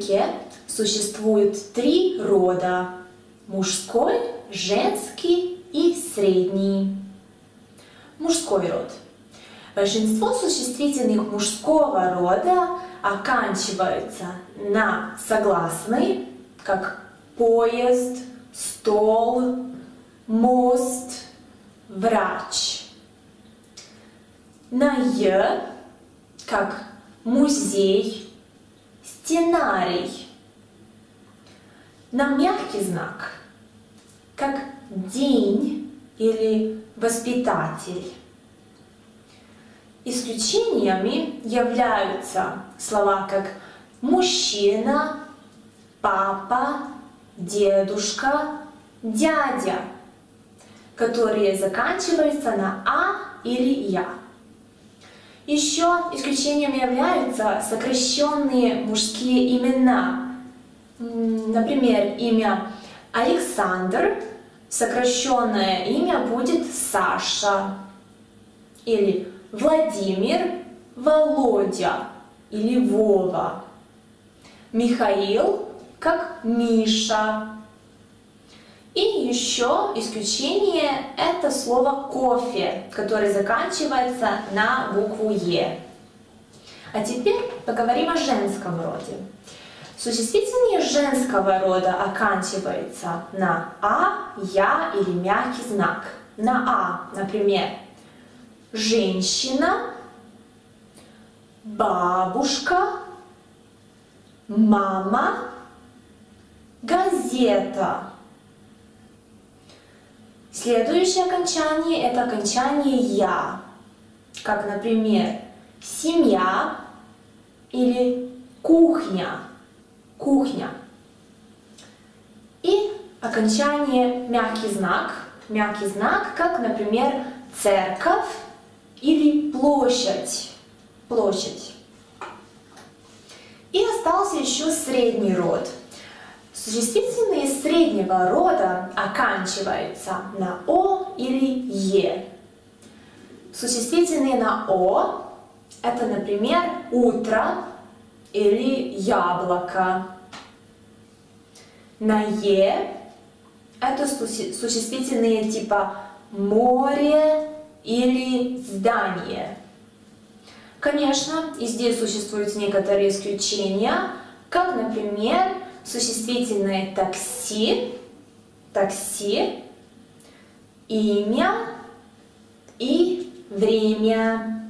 языке существует три рода – мужской, женский и средний. Мужской род. Большинство существительных мужского рода оканчиваются на согласный, как поезд, стол, мост, врач. На «е», как музей, сценарий. На мягкий знак, как день или воспитатель. Исключениями являются слова как мужчина, папа, дедушка, дядя, которые заканчиваются на «а» или «я». Еще исключением являются сокращенные мужские имена. Например, имя Александр, сокращенное имя будет Саша. Или Владимир, Володя или Вова. Михаил как Миша. И еще исключение – это слово «кофе», которое заканчивается на букву «е». А теперь поговорим о женском роде. Существительные женского рода оканчиваются на «а», «я» или мягкий знак. На «а», например, женщина, бабушка, мама, газета. Следующее окончание – это окончание «я», как, например, семья или кухня, кухня. И окончание мягкий знак, мягкий знак, как, например, церковь или площадь, площадь. И остался еще средний род. Существительные среднего рода оканчиваются на «о» или «е». Существительные на «о» – это, например, «утро» или «яблоко». На «е» – это существительные типа «море», или здание. Конечно, и здесь существуют некоторые исключения, как, например, существительное такси, такси, имя и время.